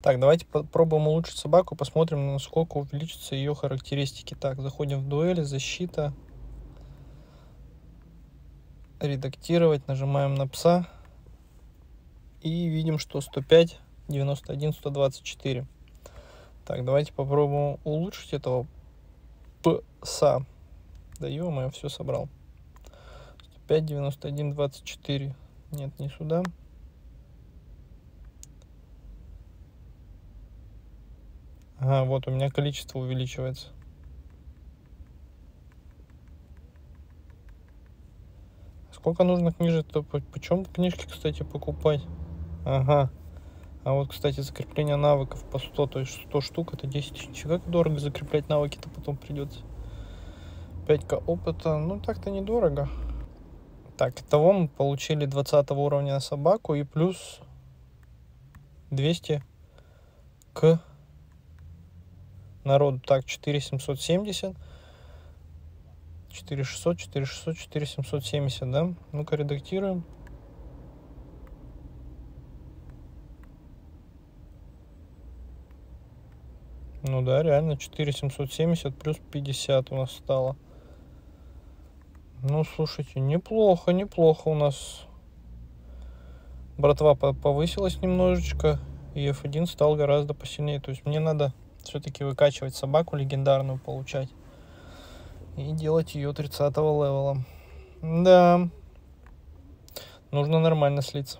Так, давайте попробуем улучшить собаку, посмотрим, насколько увеличатся ее характеристики. Так, заходим в дуэль, защита. Редактировать, нажимаем на пса. И видим, что 105, 91, 124. Так, давайте попробуем улучшить этого пса. Да ё все собрал. 105, 91, 24. Нет, не сюда. Ага, вот у меня количество увеличивается. Сколько нужно книжек-то? Почем книжки, кстати, покупать? Ага. А вот, кстати, закрепление навыков по 100, то есть 100 штук, это 10 тысяч. Как дорого закреплять навыки-то потом придется. 5к опыта, ну так-то недорого. Так, итого мы получили 20 уровня собаку и плюс 200 к народу. Так, 4770. 4600, 4600, 4770, да? Ну-ка, редактируем. Ну да, реально 4770 плюс 50 у нас стало. Ну, слушайте, неплохо, неплохо у нас. Братва повысилась немножечко, и F1 стал гораздо посильнее. То есть мне надо все-таки выкачивать собаку легендарную, получать. И делать ее 30 левела. Да. Нужно нормально слиться.